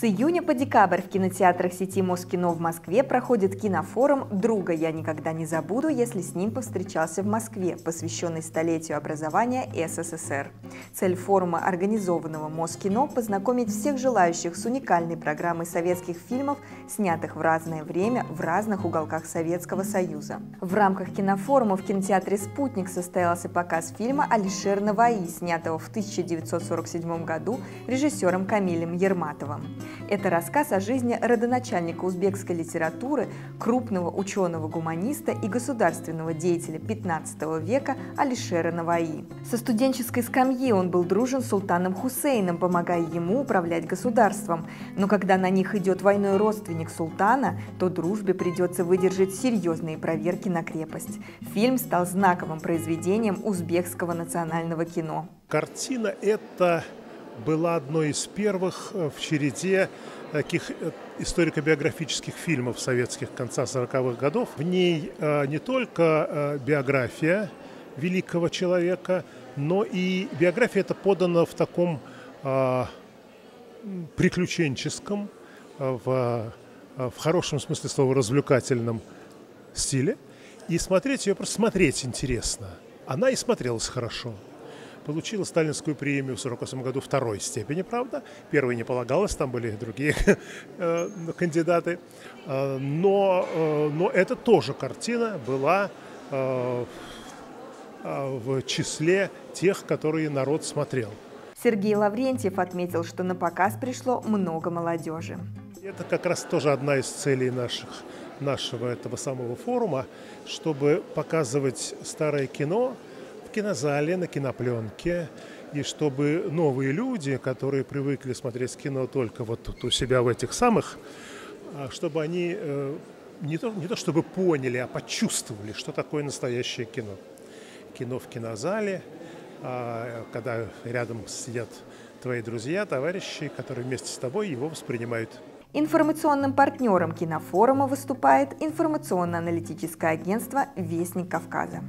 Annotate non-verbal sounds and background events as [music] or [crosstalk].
С июня по декабрь в кинотеатрах сети Москино в Москве проходит кинофорум «Друга я никогда не забуду, если с ним повстречался в Москве», посвященный столетию образования СССР. Цель форума, организованного Москино, познакомить всех желающих с уникальной программой советских фильмов, снятых в разное время в разных уголках Советского Союза. В рамках кинофорума в кинотеатре «Спутник» состоялся показ фильма «Алишер Наваи», снятого в 1947 году режиссером Камилем Ерматовым. Это рассказ о жизни родоначальника узбекской литературы, крупного ученого-гуманиста и государственного деятеля 15 века Алишера Наваи. Со студенческой скамьи он был дружен с султаном Хусейном, помогая ему управлять государством. Но когда на них идет двойной родственник султана, то дружбе придется выдержать серьезные проверки на крепость. Фильм стал знаковым произведением узбекского национального кино. Картина – это была одной из первых э, в череде таких э, историко-биографических фильмов советских конца 40-х годов. В ней э, не только биография великого человека, но и биография это подана в таком приключенческом, в, в хорошем смысле слова развлекательном стиле. И смотреть ее просто смотреть интересно. Она и смотрелась хорошо получила сталинскую премию в 1948 году второй степени, правда. Первой не полагалось, там были другие [laughs] э, кандидаты. Э, но, э, но эта тоже картина была в числе тех, которые народ смотрел. Сергей Лаврентьев отметил, что на показ пришло много молодежи. Это как раз тоже одна из целей наших, нашего этого самого форума, чтобы показывать старое кино – кинозале, на кинопленке, и чтобы новые люди, которые привыкли смотреть кино только вот тут у себя в этих самых, а чтобы они э, не то, не то чтобы поняли, а почувствовали, что такое настоящее кино. Кино в кинозале, а, когда рядом сидят твои друзья, товарищи, которые вместе с тобой его воспринимают. Информационным партнером кинофорума выступает информационно-аналитическое агентство «Вестник Кавказа».